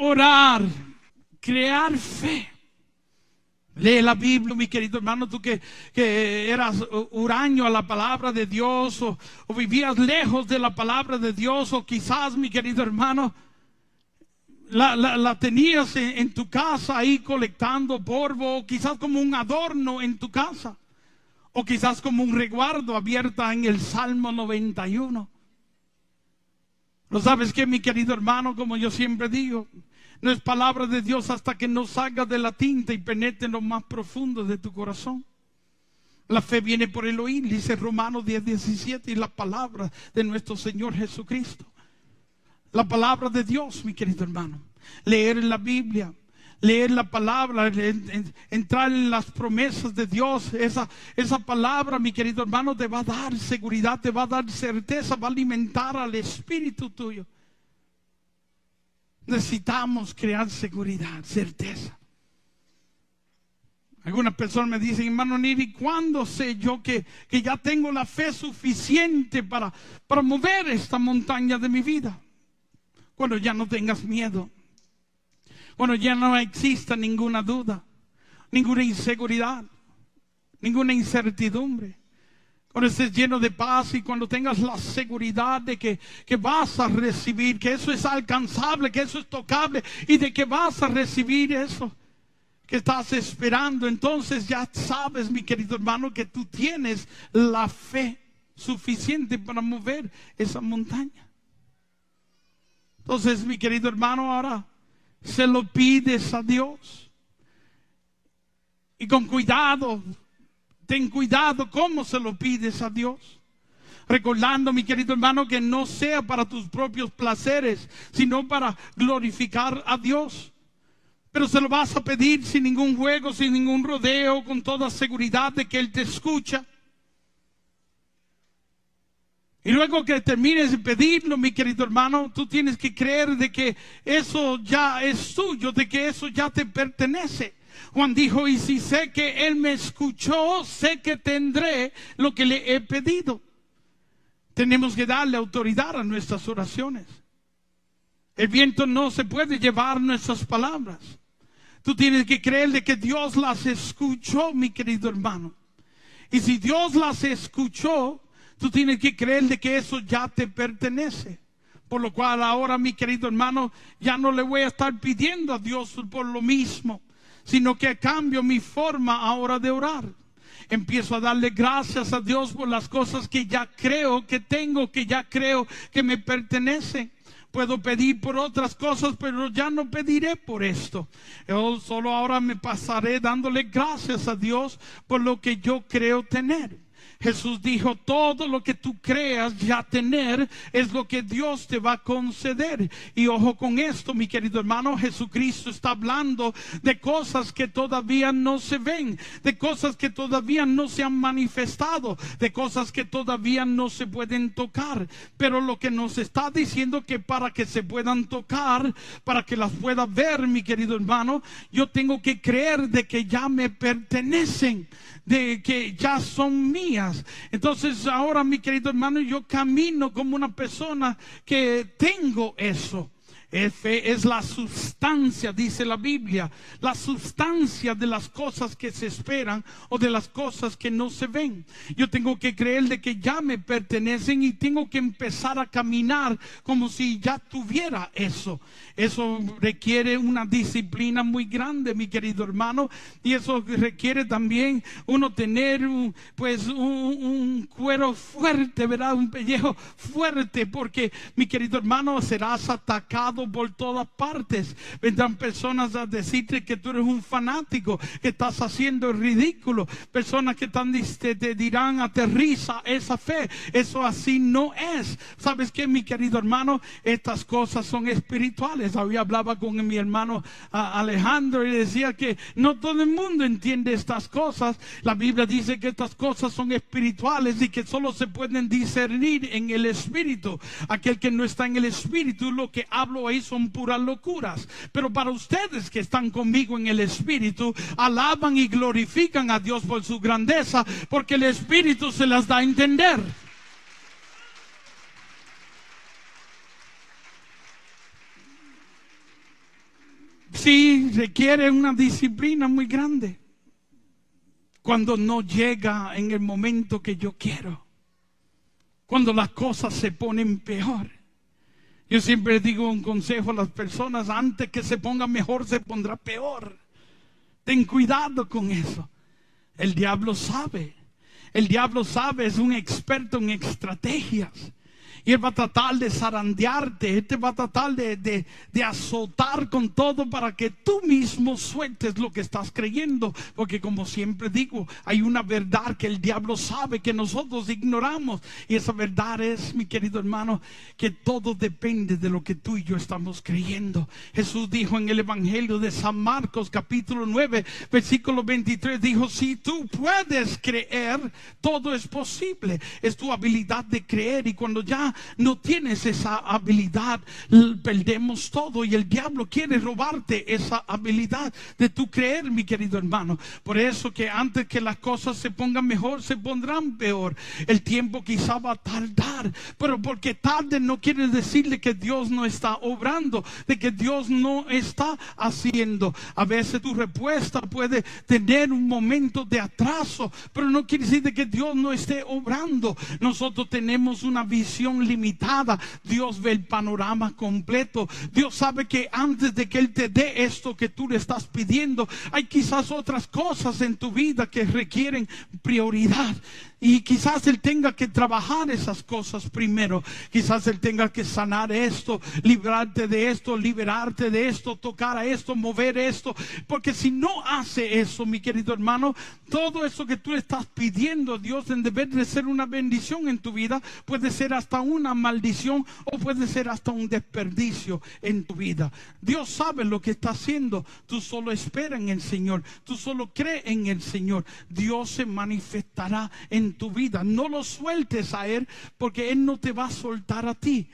orar, crear fe. Lee la Biblia, mi querido hermano, tú que, que eras huraño a la palabra de Dios o, vivías lejos de la palabra de Dios o quizás, mi querido hermano, la, la- la tenías en, en tu casa ahí colectando polvo, o quizás como un adorno en tu casa, o quizás como un reguardo abierta en el Salmo 91. ¿Lo sabes que, mi querido hermano? Como yo siempre digo, no es palabra de Dios hasta que no salga de la tinta y penetre en lo más profundo de tu corazón. La fe viene por el oír, dice Romanos 10, 17, y la palabra de nuestro Señor Jesucristo. La palabra de Dios, mi querido hermano. Leer la Biblia, leer la palabra, en- en- entrar en las promesas de Dios. Esa, esa palabra, mi querido hermano, te va a dar seguridad, te va a dar certeza, va a alimentar al espíritu tuyo. Necesitamos crear seguridad, certeza. Algunas personas me dicen, hermano Niri, ¿cuándo sé yo que, que ya tengo la fe suficiente para, para mover esta montaña de mi vida? Cuando ya no tengas miedo, cuando ya no exista ninguna duda, ninguna inseguridad, ninguna incertidumbre. Cuando estés lleno de paz y cuando tengas la seguridad de que, que vas a recibir, que eso es alcanzable, que eso es tocable y de que vas a recibir eso que estás esperando, entonces ya sabes, mi querido hermano, que tú tienes la fe suficiente para mover esa montaña. Entonces, mi querido hermano, ahora se lo pides a Dios. Y con cuidado, ten cuidado cómo se lo pides a Dios. Recordando, mi querido hermano, que no sea para tus propios placeres, sino para glorificar a Dios. Pero se lo vas a pedir sin ningún juego, sin ningún rodeo, con toda seguridad de que Él te escucha. Y luego que termines de pedirlo, mi querido hermano, tú tienes que creer de que eso ya es tuyo, de que eso ya te pertenece. Juan dijo, y si sé que Él me escuchó, sé que tendré lo que le he pedido. Tenemos que darle autoridad a nuestras oraciones. El viento no se puede llevar nuestras palabras. Tú tienes que creer de que Dios las escuchó, mi querido hermano. Y si Dios las escuchó, tú tienes que creer de que eso ya te pertenece. Por lo cual ahora, mi querido hermano, ya no le voy a estar pidiendo a Dios por lo mismo, sino que cambio mi forma ahora de orar. Empiezo a darle gracias a Dios por las cosas que ya creo que tengo, que ya creo que me pertenecen. Puedo pedir por otras cosas, pero ya no pediré por esto. Yo solo ahora me pasaré dándole gracias a Dios por lo que yo creo tener. Jesús dijo, todo lo que tú creas ya tener es lo que Dios te va a conceder. Y ojo con esto, mi querido hermano, Jesucristo está hablando de cosas que todavía no se ven, de cosas que todavía no se han manifestado, de cosas que todavía no se pueden tocar. Pero lo que nos está diciendo que para que se puedan tocar, para que las pueda ver, mi querido hermano, yo tengo que creer de que ya me pertenecen, de que ya son mías. Entonces ahora, mi querido hermano, yo camino como una persona que tengo eso. Fe es la sustancia, dice la Biblia, la sustancia de las cosas que se esperan o de las cosas que no se ven. Yo tengo que creer de que ya me pertenecen y tengo que empezar a caminar como si ya tuviera eso. Eso requiere una disciplina muy grande, mi querido hermano, y eso requiere también uno tener un, pues un cuero fuerte, ¿verdad? Un pellejo fuerte, porque mi querido hermano serás atacado por todas partes. Vendrán personas a decirte que tú eres un fanático, que estás haciendo ridículo. Personas que están, te, te dirán, aterriza esa fe. Eso así no es. ¿Sabes qué, mi querido hermano? Estas cosas son espirituales. Hoy hablaba con mi hermano Alejandro y decía que no todo el mundo entiende estas cosas. La Biblia dice que estas cosas son espirituales y que solo se pueden discernir en el espíritu. Aquel que no está en el espíritu, lo que hablo son puras locuras. Pero para ustedes que están conmigo en el espíritu, alaban y glorifican a Dios por su grandeza, porque el espíritu se las da a entender. Sí, requiere una disciplina muy grande. Cuando no llega en el momento que yo quiero. Cuando las cosas se ponen peor. Yo siempre digo un consejo a las personas, antes que se ponga mejor, se pondrá peor. Ten cuidado con eso. El diablo sabe. El diablo sabe, es un experto en estrategias. Y Él va a tratar de zarandearte, Él te va a tratar de, de, azotar con todo para que tú mismo sueltes lo que estás creyendo. Porque como siempre digo, hay una verdad que el diablo sabe que nosotros ignoramos. Y esa verdad es, mi querido hermano, que todo depende de lo que tú y yo estamos creyendo. Jesús dijo en el Evangelio de San Marcos capítulo 9, versículo 23, dijo, si tú puedes creer, todo es posible. Es tu habilidad de creer. Y cuando ya no tienes esa habilidad, perdemos todo y el diablo quiere robarte esa habilidad de tu creer, mi querido hermano. Por eso que antes que las cosas se pongan mejor, se pondrán peor. El tiempo quizá va a tardar, pero porque tarde no quiere decirle que Dios no está obrando, de que Dios no está haciendo. A veces tu respuesta puede tener un momento de atraso, pero no quiere decir de que Dios no esté obrando. Nosotros tenemos una visión limitada. Dios ve el panorama completo. Dios sabe que antes de que Él te dé esto que tú le estás pidiendo, hay quizás otras cosas en tu vida que requieren prioridad. Y quizás Él tenga que trabajar esas cosas primero. Quizás Él tenga que sanar esto, librarte de esto, liberarte de esto, tocar a esto, mover esto. Porque si no hace eso, mi querido hermano, todo eso que tú estás pidiendo a Dios en deber de ser una bendición en tu vida, puede ser hasta una maldición o puede ser hasta un desperdicio en tu vida. Dios sabe lo que está haciendo. Tú solo espera en el Señor. Tú solo cree en el Señor. Dios se manifestará en tu vida. No lo sueltes a Él porque Él no te va a soltar a ti.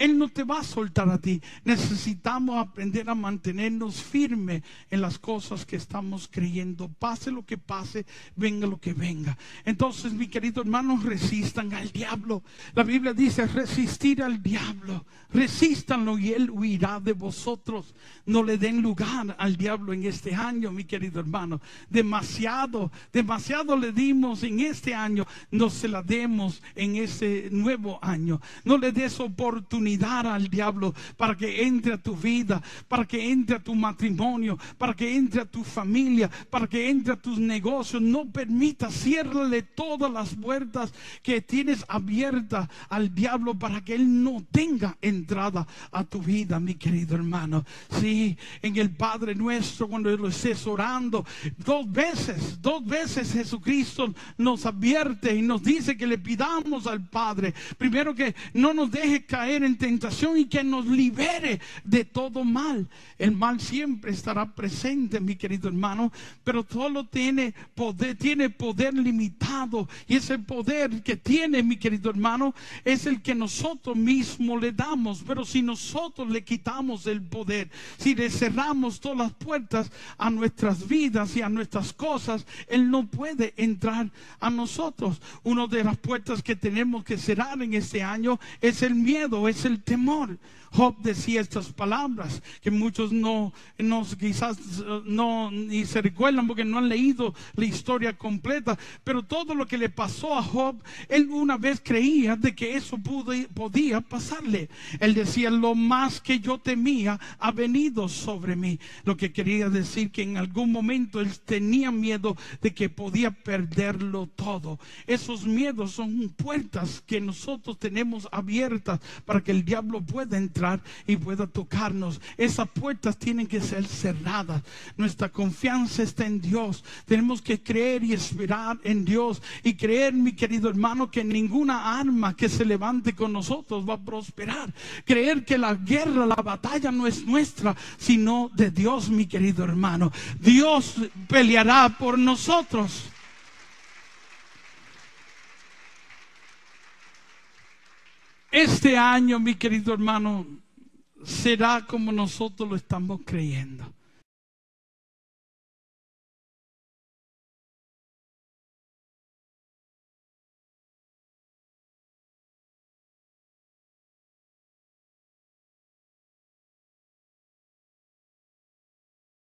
Él no te va a soltar a ti. Necesitamos aprender a mantenernos firmes en las cosas que estamos creyendo. Pase lo que pase, venga lo que venga. Entonces, mi querido hermano, resistan al diablo. La Biblia dice, resistir al diablo. Resístanlo y él huirá de vosotros. No le den lugar al diablo en este año, mi querido hermano. Demasiado, demasiado le dimos en este año. No se la demos en este nuevo año. No le des oportunidad al diablo para que entre a tu vida, para que entre a tu matrimonio, para que entre a tu familia, para que entre a tus negocios. No permita, ciérrale todas las puertas que tienes abiertas al diablo para que él no tenga entrada a tu vida, mi querido hermano. Sí, en el Padre nuestro, cuando lo estés orando, dos veces, dos veces Jesucristo nos advierte y nos dice que le pidamos al Padre, primero que no nos deje caer en tentación y que nos libere de todo mal. El mal siempre estará presente, mi querido hermano, pero solo tiene poder, tiene poder limitado. Y ese poder que tiene, mi querido hermano, es el que nosotros mismos le damos. Pero si nosotros le quitamos el poder, si le cerramos todas las puertas a nuestras vidas y a nuestras cosas, Él no puede entrar a nosotros. Una de las puertas que tenemos que cerrar en este año es el miedo, es el temor. Job decía estas palabras que muchos no, no quizás no ni se recuerdan porque no han leído la historia completa, pero todo lo que le pasó a Job, él una vez creía de que eso podía pasarle. Él decía, lo más que yo temía ha venido sobre mí. Lo que quería decir que en algún momento él tenía miedo de que podía perderlo todo. Esos miedos son puertas que nosotros tenemos abiertas para el diablo pueda entrar y pueda tocarnos. Esas puertas tienen que ser cerradas. Nuestra confianza está en Dios. Tenemos que creer y esperar en Dios y creer, mi querido hermano, que ninguna arma que se levante con nosotros va a prosperar. Creer que la guerra, la batalla no es nuestra, sino de Dios, mi querido hermano. Dios peleará por nosotros. Este año, mi querido hermano, será como nosotros lo estamos creyendo.